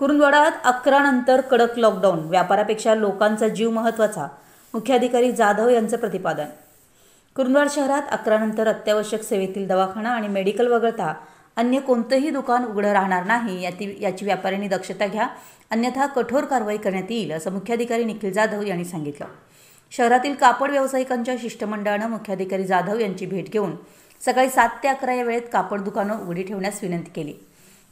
कुरुंदवाडात अकरा नंतर कडक लॉकडाऊन व्यापारापेक्षा लोकांचा जीव महत्त्वाचा मुख्याधिकारी जाधव यांचं प्रतिपादन. कुरुंदवाड शहरात अकरा नंतर अत्यावश्यक सेवेतील दवाखाना आणि मेडिकल वगळता अन्य कोणतंही दुकान उघडं राहणार नाही याची याची व्यापाऱ्यांनी दक्षता घ्या. अन्यथा कठोर कारवाई करण्यात येईल असं मुख्याधिकारी निखिल जाधव यांनी सांगितलं. शहरातील कापड व्यावसायिकांच्या शिष्टमंडळानं मुख्याधिकारी जाधव यांची भेट घेऊन सकाळी सात ते अकरा या वेळेत कापड दुकानं उघडी ठेवण्यास विनंती केली.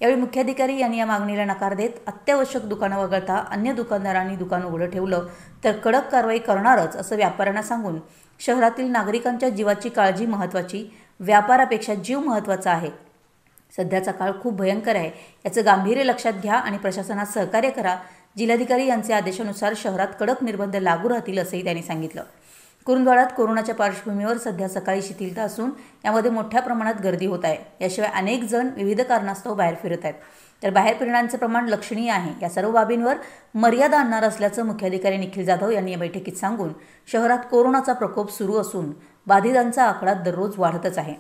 यावेळी मुख्याधिकारी यांनी या मागणीला नकार देत अत्यावश्यक दुकानं वगळता अन्य दुकानदारांनी दुकान उघडं ठेवलं तर कडक कारवाई करणारच असं व्यापाऱ्यांना सांगून शहरातील नागरिकांच्या जीवाची काळजी महत्त्वाची व्यापारापेक्षा जीव महत्त्वाचा आहे. सध्याचा काळ खूप भयंकर आहे. याचं गांभीर्य लक्षात घ्या आणि प्रशासनात सहकार्य करा. जिल्हाधिकारी यांचे आदेशानुसार शहरात कडक निर्बंध लागू राहतील असंही त्यांनी सांगितलं. कुरुंदवाडात कोरोनाच्या पार्श्वभूमीवर सध्या सकाळी शिथिलता असून यामध्ये मोठ्या प्रमाणात गर्दी होत आहे. याशिवाय अनेक जण विविध कारणास्तव बाहेर फिरत आहेत. तर बाहेर फिरण्याचं प्रमाण लक्षणीय आहे. या सर्व बाबींवर मर्यादा आणणार असल्याचं मुख्याधिकारी निखिल जाधव यांनी या बैठकीत सांगून शहरात कोरोनाचा प्रकोप सुरू असून बाधितांचा आकडा दररोज वाढतच आहे.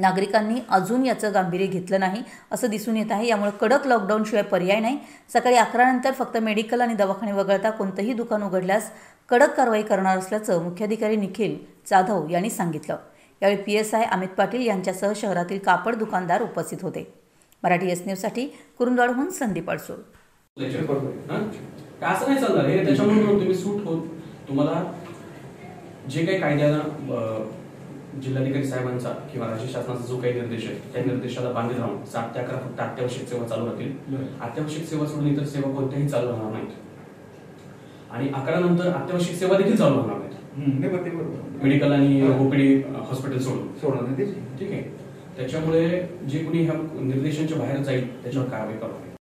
नागरिकांनी अजून याचं गांभीर्य घेतलं नाही असं दिसून येत आहे. यामुळे कडक लॉकडाऊनशिवाय पर्याय नाही. सकाळी अकरा नंतर फक्त मेडिकल आणि दवाखाने वगळता कोणतंही दुकान उघडल्यास कडक कारवाई करणार असल्याचं मुख्याधिकारी निखिल जाधव यांनी सांगितलं. यावेळी P S I Amit Patil यांच्यासह शहरातील कापड दुकानदार उपस्थित होते. मराठी एस न्यूजसाठी कुरुंदवाडहून संदीप अडसूळ. काय असं नाही चालणार. हे त्याच्यामुळे तुम्ही सूट होत तुम्हाला जे काही कायद्याला जिल्हाधिकारी साहेबांचा किंवा राज्य शासनाचा जो काही निर्देश आहे त्या निर्देशाला बांधील राहून सात ते अकरा फक्त अत्यावश्यक सेवा चालू राहतील. अत्यावश्यक सेवा सोडून इतर सेवा कोणत्याही चालू राहणार नाहीत. आणि अकरा नंतर अत्यावश्यक सेवा देखील चालू राहणार नाहीत. मेडिकल आणि ओपीडी हॉस्पिटल सोडून. सोडणार ठीक आहे. त्याच्यामुळे जे कोणी ह्या निर्देशांच्या बाहेर जाईल त्याच्यावर कारवाई करावी